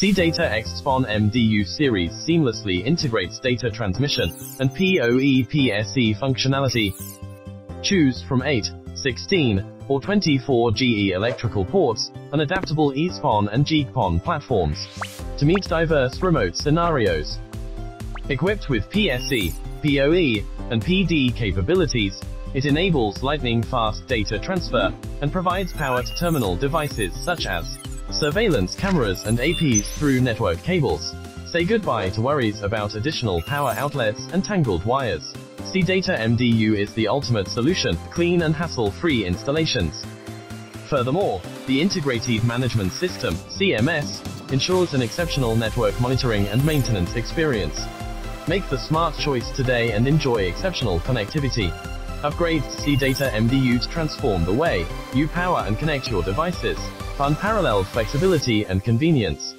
CData xPON MDU series seamlessly integrates data transmission and PoE PSE functionality. Choose from 8, 16, or 24 GE electrical ports on adaptable EPON and GPON platforms to meet diverse remote scenarios. Equipped with PSE, PoE, and PD capabilities, it enables lightning-fast data transfer and provides power to terminal devices such as surveillance cameras and APs through network cables. Say goodbye to worries about additional power outlets and tangled wires. CData MDU is the ultimate solution for clean and hassle-free installations. Furthermore, the Integrated Management System, CMS, ensures an exceptional network monitoring and maintenance experience. Make the smart choice today and enjoy exceptional connectivity. Upgrade CData MDU to transform the way you power and connect your devices. Unparalleled flexibility and convenience.